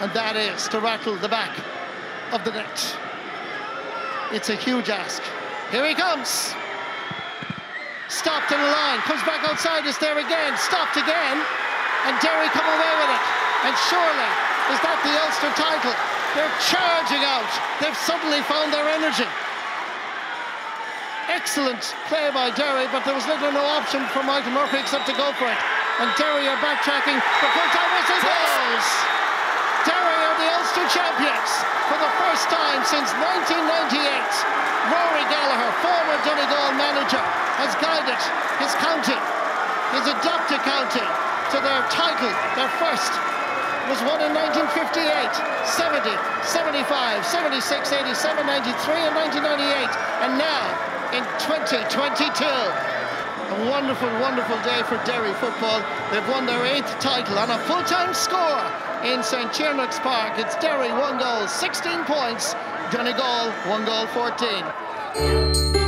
and that is to rattle the back of the net. It's a huge ask. Here he comes. Stopped in the line, comes back outside, is there again, stopped again, and Derry come away with it. And surely, is that the Ulster title? They're charging out. They've suddenly found their energy. Excellent play by Derry, but there was little or no option for Michael Murphy except to go for it. And Derry are backtracking. The full-time whistle goes. Derry are the Ulster champions for the first time since 1998. Rory Gallagher, former Donegal manager, has guided his county, his adopted county, to their title, their first was won in 1958, 70, 75, 76, 87, 93 and 1998 and now in 2022. A wonderful, wonderful day for Derry football. They've won their eighth title on a full-time score in St. Tiernach's Park. It's Derry, one goal, 16 points. Donegal, one goal, 14.